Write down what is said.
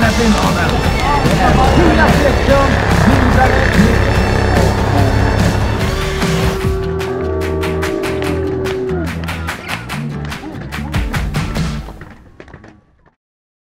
nothing on that.